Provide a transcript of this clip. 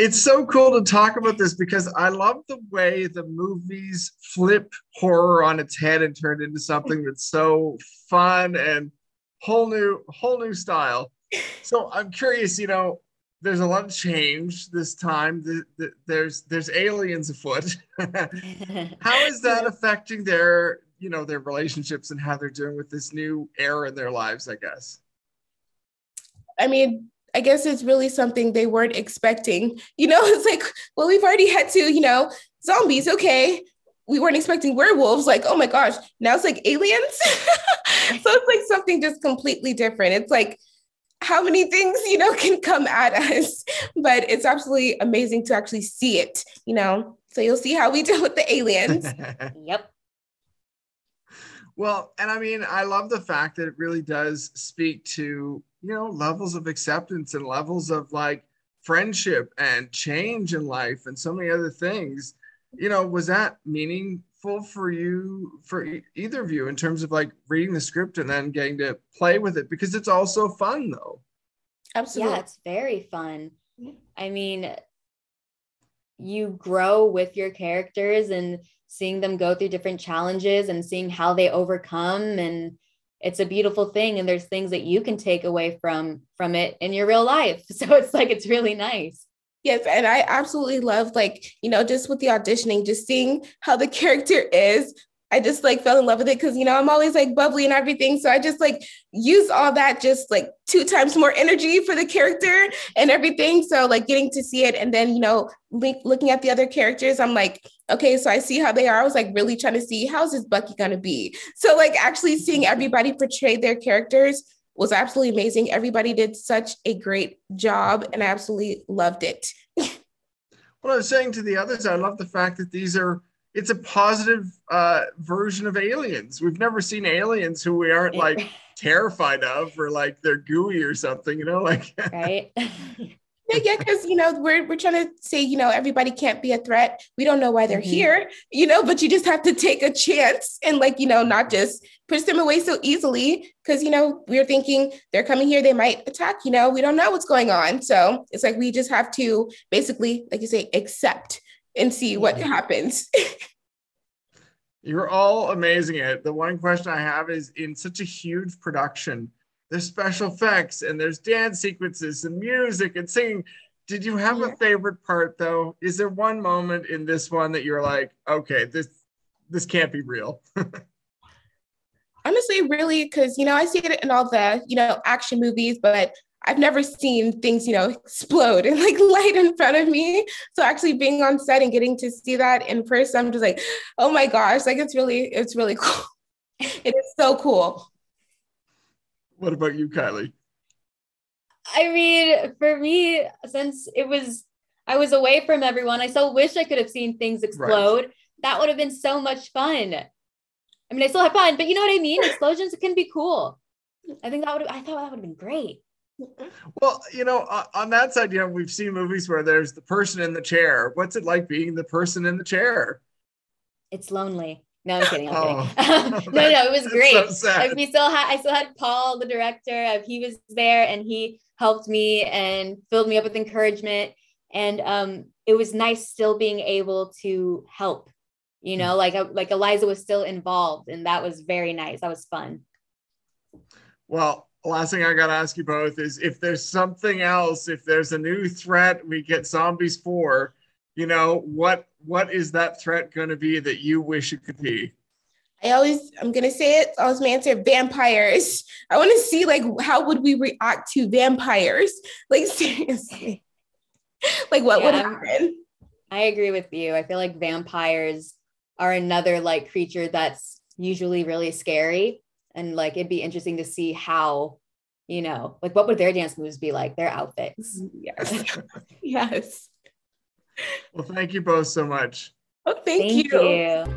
it's so cool to talk about this because I love the way the movies flip horror on its head and turn it into something that's so fun and whole new whole new style. So I'm curious, you know, there's a lot of change this time. The, the, there's there's aliens afoot. how is that affecting their you know their relationships and how they're doing with this new era in their lives? I guess. I mean, I guess it's really something they weren't expecting. You know, it's like, well, we've already had to, you know, zombies, okay. We weren't expecting werewolves. Like, oh my gosh, now it's like aliens. so it's like something just completely different. It's like how many things you know can come at us but it's absolutely amazing to actually see it you know so you'll see how we deal with the aliens yep well and i mean i love the fact that it really does speak to you know levels of acceptance and levels of like friendship and change in life and so many other things. You know was that meaningful for you for either of you in terms of like reading the script and then getting to play with it? Because it's also fun though. Absolutely yeah it's very fun. I mean you grow with your characters and seeing them go through different challenges and seeing how they overcome and it's a beautiful thing and there's things that you can take away from from it in your real life so it's like it's really nice Yes, and I absolutely love like, you know, just with the auditioning, just seeing how the character is. I just like fell in love with it because you know I'm always like bubbly and everything. So I just like use all that just like two times more energy for the character and everything. So like getting to see it and then you know link, looking at the other characters, I'm like, okay, so I see how they are. I was like really trying to see how's this Bucky gonna be. So like actually seeing everybody portray their characters was absolutely amazing. Everybody did such a great job and I absolutely loved it. what I was saying to the others, I love the fact that these are it's a positive uh, version of aliens. We've never seen aliens who we aren't like terrified of or like they're gooey or something, you know, like right. yeah, because you know we're we're trying to say you know everybody can't be a threat. We don't know why they're mm-hmm. here, you know, but you just have to take a chance and like you know not just push them away so easily because you know we're thinking they're coming here, they might attack. You know, we don't know what's going on, so it's like we just have to basically, like you say, accept and see what happens. You're all amazing at it. The one question I have is in such a huge production there's special effects and there's dance sequences and music and singing. Did you have yeah. a favorite part though? Is there one moment in this one that you're like, okay, this this can't be real? Honestly, really, because you know, I see it in all the you know action movies, but I've never seen things, you know, explode and like light in front of me. So actually being on set and getting to see that in person, I'm just like, oh my gosh, like it's really, it's really cool. it is so cool. What about you, Kylee? I mean, for me, since it was I was away from everyone, I so wish I could have seen things explode. Right. That would have been so much fun. I mean, I still had fun, but you know what I mean? Explosions can be cool. I think that would I thought that would have been great. Well, you know, on that side, you know, we've seen movies where there's the person in the chair. What's it like being the person in the chair? It's lonely. No, I'm kidding. I'm oh. kidding. no, no, it was great. So we still had, I still had Paul, the director. he was there and he helped me and filled me up with encouragement. And um, it was nice still being able to help. You know, like uh, like Eliza was still involved, and that was very nice. That was fun. Well, last thing I got to ask you both is if there's something else, if there's a new threat, we get Zombies 4, you know what what is that threat going to be that you wish it could be I always, I'm gonna say it. I always my answer: vampires. I want to see like how would we react to vampires? Like seriously, like what yeah, would happen? I agree with you. I feel like vampires are another like creature that's usually really scary, and like it'd be interesting to see how, you know, like what would their dance moves be like? Their outfits. Mm-hmm, yes. yes. Well, thank you both so much. Oh, thank, thank you. you.